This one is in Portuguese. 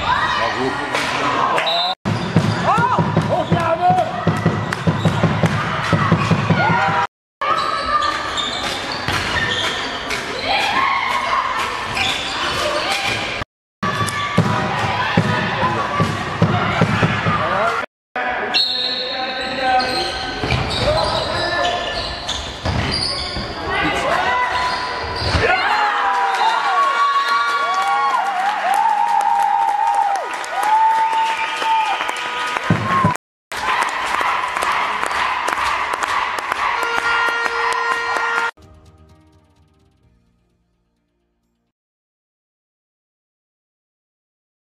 Valeu.